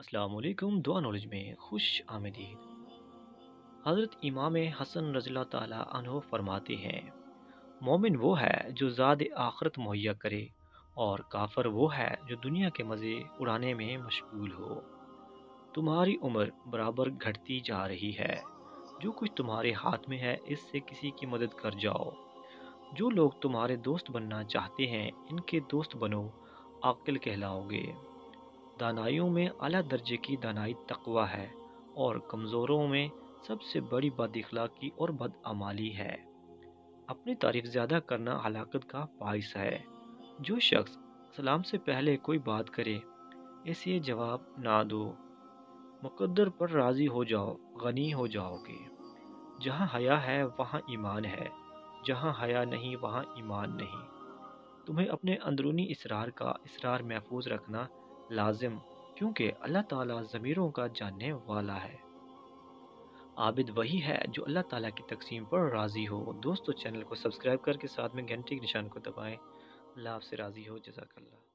असलकुम दुआ नॉलेज में खुश आमदीद। हज़रत इमाम हसन रज़ी तहो फरमाते हैं, मोमिन वो है जो ज़ाद आखरत मुहैया करे और काफर वो है जो दुनिया के मज़े उड़ाने में मशगूल हो। तुम्हारी उम्र बराबर घटती जा रही है। जो कुछ तुम्हारे हाथ में है, इससे किसी की मदद कर जाओ। जो लोग तुम्हारे दोस्त बनना चाहते हैं, इनके दोस्त बनो, आकिल कहलाओगे। दानाइयों में अला दर्जे की दानाई तकवा है और कमज़ोरों में सबसे बड़ी बद अखलाक़ी और बदअमाली है। अपनी तारीफ़ ज़्यादा करना हलाकत का बायस है। जो शख्स सलाम से पहले कोई बात करे, ऐसे जवाब ना दो। मुकद्दर पर राज़ी हो जाओ, गनी हो जाओगे। जहाँ हया है, वहाँ ईमान है। जहाँ हया नहीं, वहाँ ईमान नहीं। तुम्हें अपने अंदरूनी इसरार का, इसरार महफूज रखना लाजिम, क्योंकि अल्लाह ताला ज़मीरों का जानने वाला है। आबिद वही है जो अल्लाह ताला की तकसीम पर राज़ी हो। दोस्तों, चैनल को सब्सक्राइब करके साथ में घंटे के निशान को दबाएँ। अल्लाह आपसे राज़ी हो। जजाकल्ला